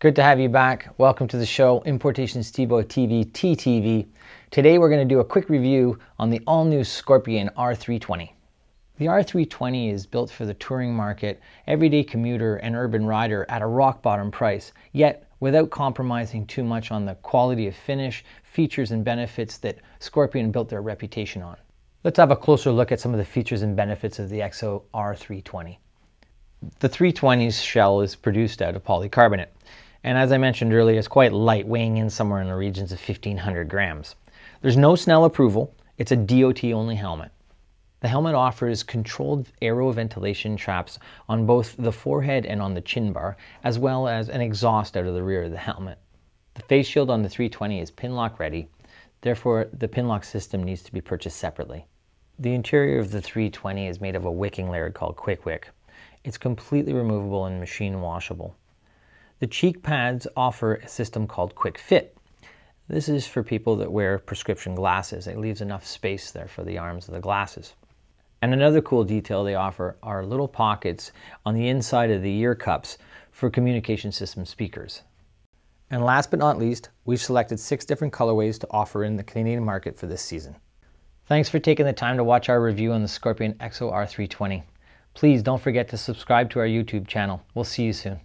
Good to have you back. Welcome to the show, Importations Thibault TV, TTV. Today we're going to do a quick review on the all-new Scorpion R320. The R320 is built for the touring market, everyday commuter and urban rider at a rock bottom price, yet without compromising too much on the quality of finish, features and benefits that Scorpion built their reputation on. Let's have a closer look at some of the features and benefits of the EXO R320. The 320's shell is produced out of polycarbonate. And as I mentioned earlier, it's quite light, weighing in somewhere in the regions of 1500 grams. There's no Snell approval. It's a DOT only helmet. The helmet offers controlled aero ventilation traps on both the forehead and on the chin bar, as well as an exhaust out of the rear of the helmet. The face shield on the 320 is Pinlock ready, therefore the Pinlock system needs to be purchased separately. The interior of the 320 is made of a wicking layer called KwikWick. It's completely removable and machine washable. The cheek pads offer a system called KwikFit. This is for people that wear prescription glasses. It leaves enough space there for the arms of the glasses. And another cool detail they offer are little pockets on the inside of the ear cups for communication system speakers. And last but not least, we've selected six different colorways to offer in the Canadian market for this season. Thanks for taking the time to watch our review on the Scorpion EXO R320. Please don't forget to subscribe to our YouTube channel. We'll see you soon.